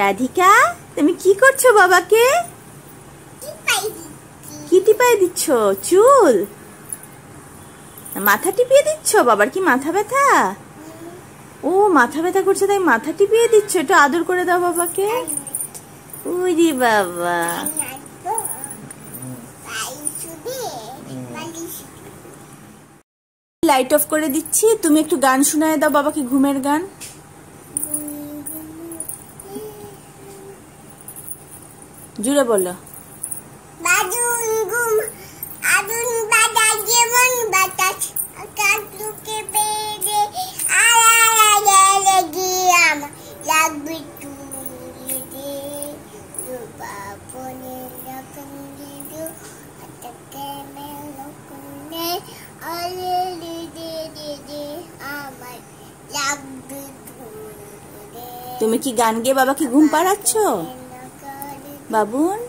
রাধিকা, তুমি কি করছ বাবাকে? কি টিপাই দিচ্ছ? চুল? মাথা টিপিয়ে দিচ্ছ? বাবার কি মাথা ব্যথা? ও, মাথা ব্যথা করছে, তাই মাথা টিপিয়ে দিচ্ছ? একটু আদর করে দাও বাবাকে। উরি বাবা। লাইট অফ করে দিচ্ছি। তুমি একটু গান শোনায় দাও বাবাকে, ঘুমের গান। তুলে দে তুমি কি গান গেয়ে বাবাকে ঘুম পাড়াচ্ছ? Babun?